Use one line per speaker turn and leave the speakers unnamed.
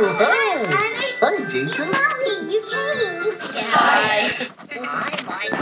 Oh, hey! Hi, Jason.
Hi, Michael.